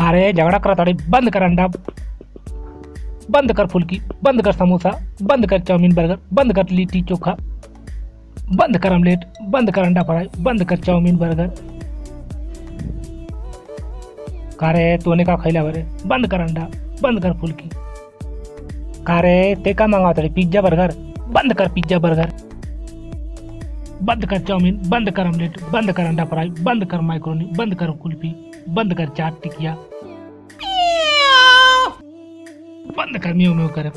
का रे झगड़ा करा ताड़ी बंद कर अंडा बंद कर फुल्की बंद कर समोसा बंद कर चाउमीन बर्गर बंद कर लिट्टी चोखा बंद कर ऑमलेट बंद कर अंडा फ्राई बंद कर चाउमीन बर्गर का रे तूने का खैला बरे बंद कर अंडा बंद कर फुल्की का रे ते मांगा ताड़ी पिज्जा बर्गर बंद कर पिज्जा बर्गर बंद कर चाउमीन बंद कर ऑमलेट बंद कर अंडा फ्राई बंद कर माइक्रोनी बंद कर कुल्फी बंद कर चाट टिकिया बंद कर म्यू म्यू कर